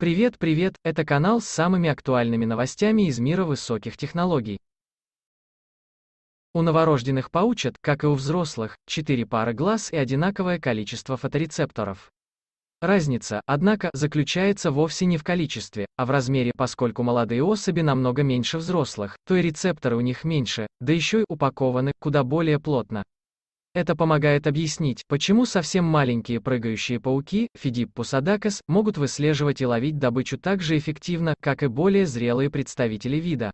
Привет, привет, это канал с самыми актуальными новостями из мира высоких технологий. У новорожденных паучат, как и у взрослых, 4 пары глаз и одинаковое количество фоторецепторов. Разница, однако, заключается вовсе не в количестве, а в размере, поскольку молодые особи намного меньше взрослых, то и рецепторы у них меньше, да еще и упакованы куда более плотно. Это помогает объяснить, почему совсем маленькие прыгающие пауки, Фидиппус адакас, могут выслеживать и ловить добычу так же эффективно, как и более зрелые представители вида.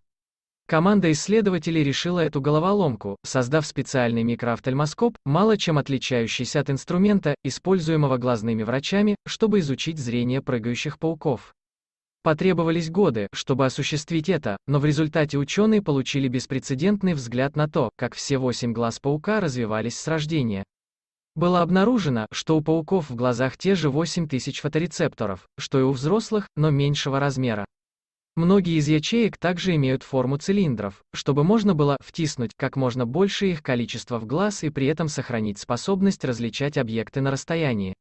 Команда исследователей решила эту головоломку, создав специальный микроофтальмоскоп, мало чем отличающийся от инструмента, используемого глазными врачами, чтобы изучить зрение прыгающих пауков. Потребовались годы, чтобы осуществить это, но в результате ученые получили беспрецедентный взгляд на то, как все восемь глаз паука развивались с рождения. Было обнаружено, что у пауков в глазах те же 8 тысяч фоторецепторов, что и у взрослых, но меньшего размера. Многие из ячеек также имеют форму цилиндров, чтобы можно было втиснуть как можно больше их количество в глаз и при этом сохранить способность различать объекты на расстоянии.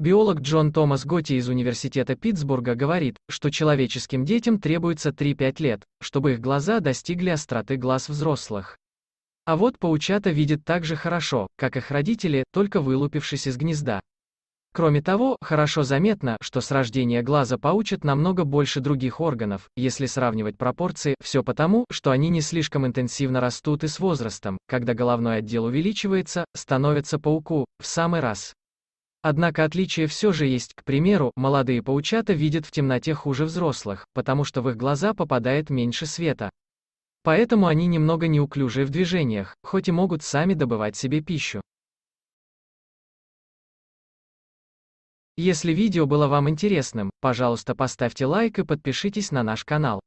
Биолог Джон Томас Готти из Университета Питтсбурга говорит, что человеческим детям требуется 3-5 лет, чтобы их глаза достигли остроты глаз взрослых. А вот паучата видят так же хорошо, как их родители, только вылупившись из гнезда. Кроме того, хорошо заметно, что с рождения глаза паучат намного больше других органов, если сравнивать пропорции, все потому, что они не слишком интенсивно растут и с возрастом, когда головной отдел увеличивается, становится пауку, в самый раз. Однако отличие все же есть, к примеру, молодые паучата видят в темноте хуже взрослых, потому что в их глаза попадает меньше света. Поэтому они немного неуклюжие в движениях, хоть и могут сами добывать себе пищу. Если видео было вам интересным, пожалуйста поставьте лайк и подпишитесь на наш канал.